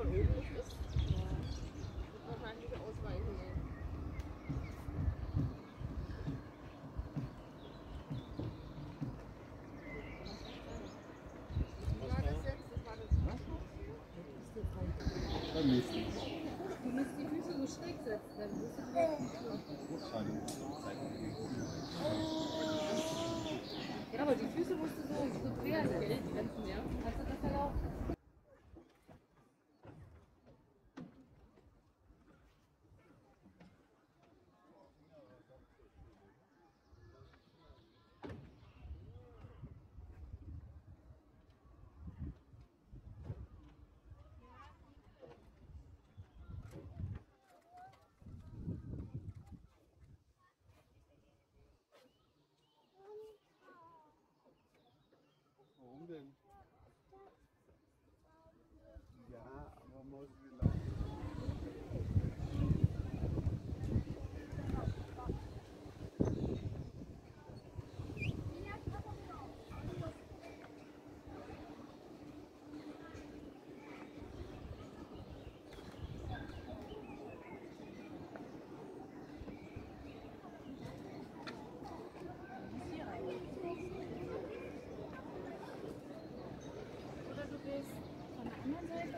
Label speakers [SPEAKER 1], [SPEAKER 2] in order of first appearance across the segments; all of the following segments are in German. [SPEAKER 1] von oben das ist, wird wahrscheinlich ausweichen. Wie war das jetzt? Das war das Beim nächsten Mal. Du musst die Füße so schräg setzen, dann musst du die Ja, aber die Füße musst du so, so die setzen, ja? Kannst du das erlaubt?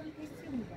[SPEAKER 1] 그런 패스입니다.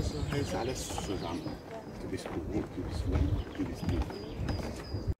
[SPEAKER 1] Außer heißt alles zusammen. Du bist berühmt, du bist lang, du bist gut.